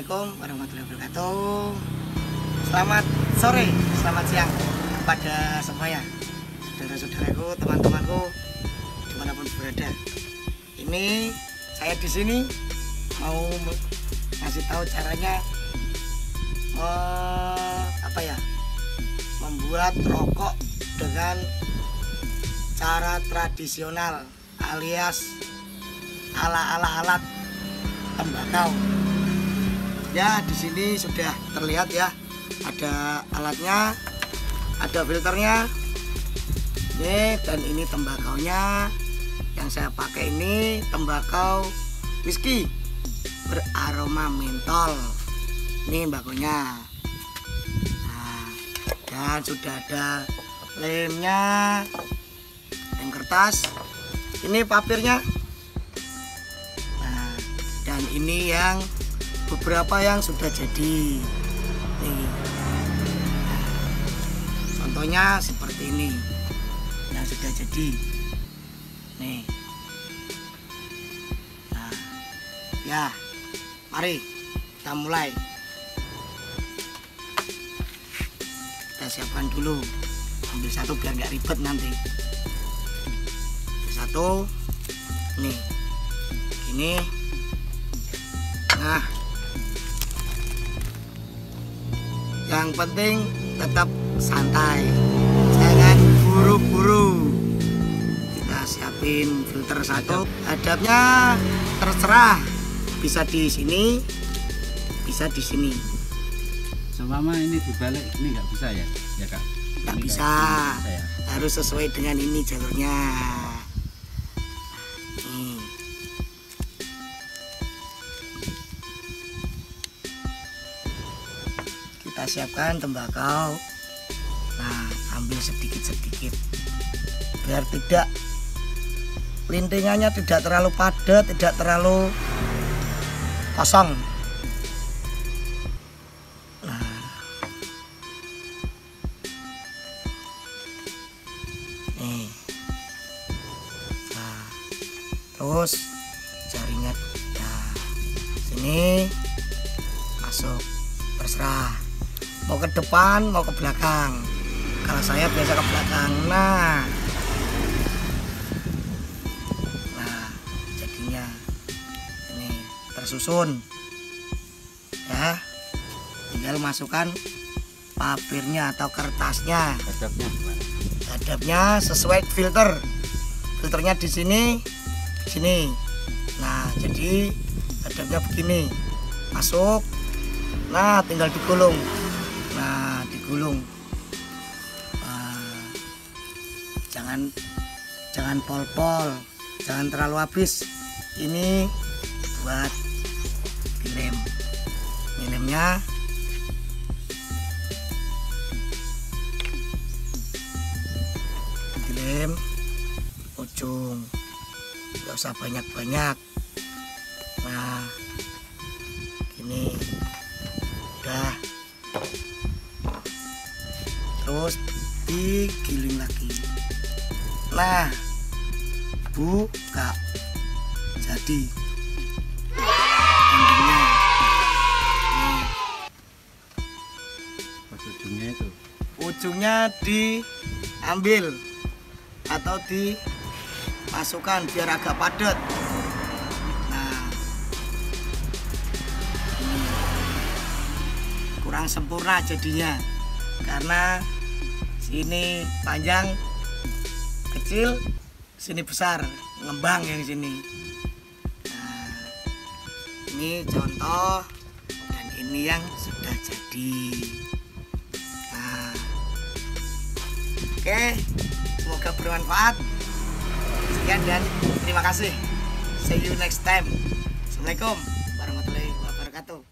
Assalamualaikum warahmatullahi wabarakatuh. Selamat sore, selamat siang kepada semuanya, saudara-saudaraku, teman-temanku, di mana pun berada. Ini saya di sini mau ngasih tahu caranya me- apa ya, membuat rokok dengan cara tradisional alias ala-ala alat tembakau. Ya, di sini sudah terlihat ya. Ada alatnya, ada filternya. Ini dan ini tembakaunya. Yang saya pakai ini tembakau whisky beraroma mentol. Ini bakunya. Nah, dan sudah ada lemnya, lem kertas. Ini papirnya. Nah, dan ini yang beberapa yang sudah jadi. Nih Nah, contohnya seperti ini yang sudah jadi. Nih. Nah ya mari kita mulai. Kita siapkan dulu ambil satu biar nggak ribet nanti. Satu nih ini. Nah yang penting tetap santai. Jangan buru-buru kita siapin filter satu. Hadapnya terserah. Bisa di sini bisa di sini. Seumpama ini dibalik. Ini nggak bisa ya, ya kak? nggak bisa. bisa ya? harus sesuai dengan ini jalurnya kita siapkan tembakau. Nah ambil sedikit-sedikit. Biar tidak lintingannya tidak terlalu padat tidak terlalu kosong. Nah. Nah terus jaringnya nah sini masuk terserah mau ke depan mau ke belakang. Kalau saya biasa ke belakang. Nah. Nah jadinya ini tersusun. Ya. Tinggal masukkan papirnya atau kertasnya. Hadapnya hadapnya sesuai filter. Filternya di sini di sini. Nah jadi hadapnya begini. Masuk. Nah tinggal digulung nah digulung. Nah, jangan jangan pol-pol jangan terlalu habis. Ini buat dilem ini lemnya dilem ujung. Nggak usah banyak-banyak. Nah gini terus digiling lagi. Nah buka jadi. Endingnya. Ujungnya itu? Ujungnya diambil atau dimasukkan biar agak padat. Nah. Ini. Kurang sempurna jadinya karena sini panjang kecil sini besar ngembang yang sini nah, ini contoh dan ini yang sudah jadi nah Oke, semoga bermanfaat. Sekian dan terima kasih. See you next time. Assalamualaikum warahmatullahi wabarakatuh.